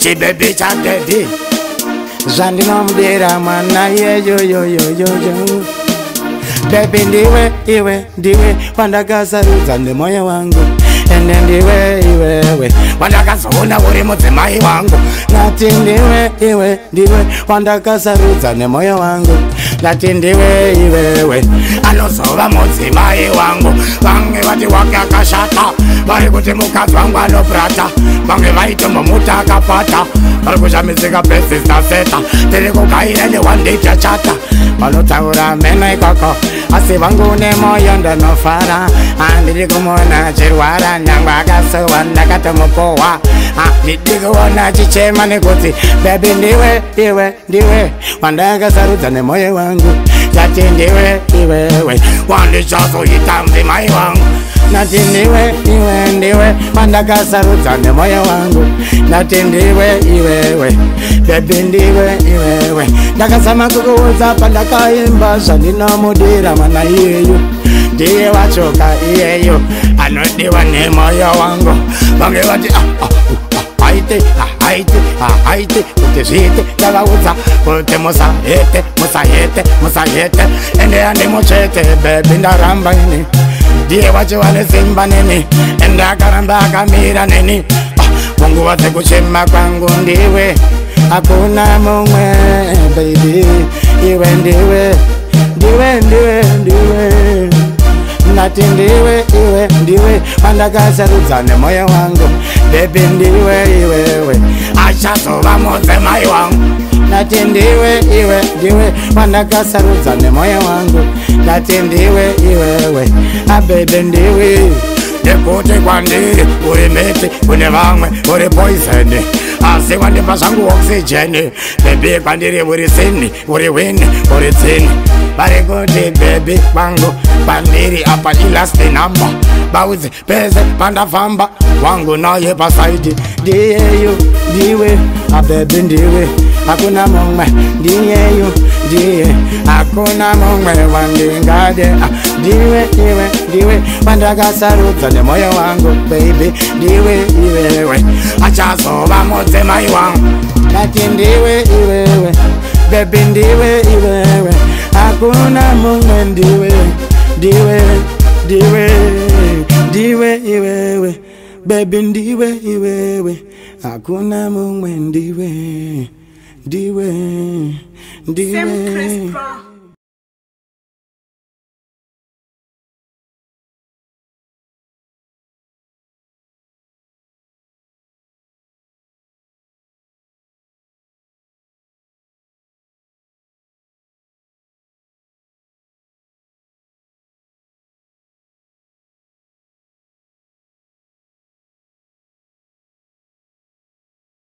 chibebi chabebi zvandinomudira mwana yeyoyoyoyoyo bebi ndiwe iwe ndiwe kwandakazarudza nemoyo wangu ende ndiwe iwewe wandakazoona uri mudzimai wangu ndati ndiwe iwe ndiwe wandakasarudza nemwoyo wangu ndati ndiwe iwewe anozova mudzimai wangu vamwe vati wake akashata vari kuti mukadzi wangu anobrata vamwe vaitombomuta akapata vari kushamidzika pezisaseta tiri kugaira newandichachata vanotaura meno ikoko asi vangu nemoyo ndonofara handiri kumona chirwara nyangwe akasewa ndakatomupowa ndidikuona ah, chichema nekuti bebi ndiwe iwe ndiwe wandakasarudza nemoyo wangu ngati ndiwe iwewe wandichazoita mdimai wangu nati ndiwe iwe ndiwe wandakasarudza nemoyo wangu nati ndiwe iwewe bebi ndiwe iwewe ndakasama kukuudza pandakaimba zvandinomudira mwana iyeyu ndiye wachoka iyeyo anodiwa nemoyo wangu vange vati ah, ah, ah, aite aite aite kuti zviite ndakaudza kuti musahete musahete musahete endeyandi muchete bebi ndaramba ini ndiye wachiva nesimba neni ende akaramba akamira neni munguva dzekuchema kwangu ndiwe hakuna mumwe bebi iwe ndiwe ndiwe ndiwe ndiwe ndati ndiwe iwe ndiwe pandakasarudza nemoyo wangu bebi ndiwe iwewe achazova mudzemai wangu ndati ndiwe iwe ndiwe pandakasarudza nemoyo wangu ndati ndiwe iwewe abebi ah, ndiwe nekuti kwandiri uri miti kune vamwe uri poizeni asi ah, kwandipa zvangu oksijeni bebi kwandiri uri sini uri wini uri dzini varekuti bebi kwangu kwandiri apa ilasti namba bauzi pese pandafamba wangu naye pasaiti ndiyeyu ndiwe ah, abebi ndiwe hakuna mumwe ndiyeyu ndiye hakuna mumwe wandingade ah, ndiwe iwe ndiwe wandakasarudza nemoyo wangu bebi ndiwe iwewe achazova mudzimai wangu kati ndiwe iwewe bebi ndiwe iwewe hakuna mumwe ndiwe ndiwe ndiwe ndiwe iwewe bebi ndiwe iwewe hakuna mumwe ndiwe ndiwe ndiwe Same